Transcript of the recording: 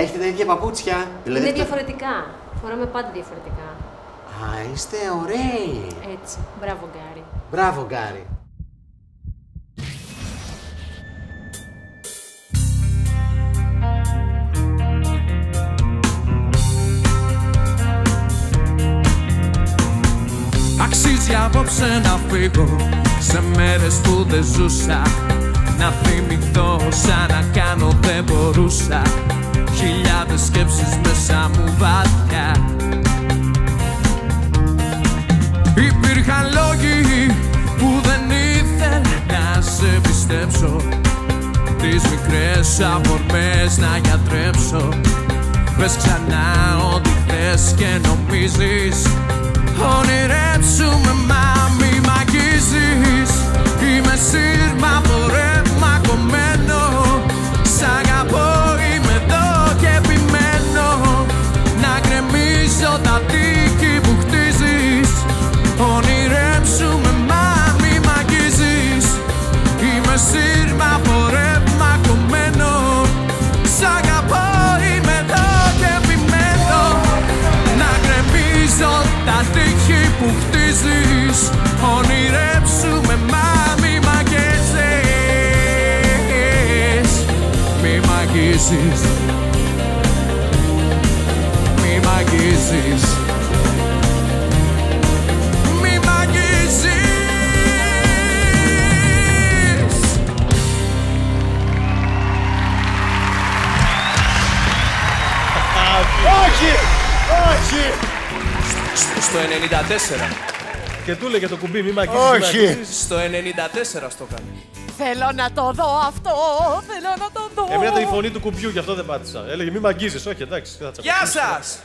Έχετε τα ίδια παπούτσια. Δηλαδή Είναι αυτό- διαφορετικά. Φοράμε πάντα διαφορετικά. Α, είστε ωραίοι. Έτσι. Μπράβο, Γκάρι. Μπράβο, Γκάρι. Αξίζει απόψε να φύγω σε μέρες που δεν ζούσα Να θυμηθώ σαν να κάνω δεν μπορούσα Χιλιάδες σκέψεις μέσα μου βαθιά Υπήρχαν λόγοι που δεν ήθελα να σε πιστέψω. Τις μικρές αφορμές να γιατρέψω. Πες ξανά ό,τι θες και νομίζεις. Ονειρέψου που χτίζεις Ονειρέψου με μα μη μ' αγγίζεις Μη μ' αγγίζεις Μη μ' αγγίζεις Μη μ' αγγίζεις Όχι! Όχι! Στο 94 Και του έλεγε το κουμπί, μη μ' αγγίζεις, Όχι. μη μ' αγγίζεις. Στο 94 στο κάνει Θέλω να το δω αυτό. Θέλω να το δω. Εμένα ήταν η φωνή του κουμπιού, γι' αυτό δεν πάτησα. Έλεγε μη μ' αγγίζεις. Όχι, εντάξει. θα τσακωθούμε. Γεια σας!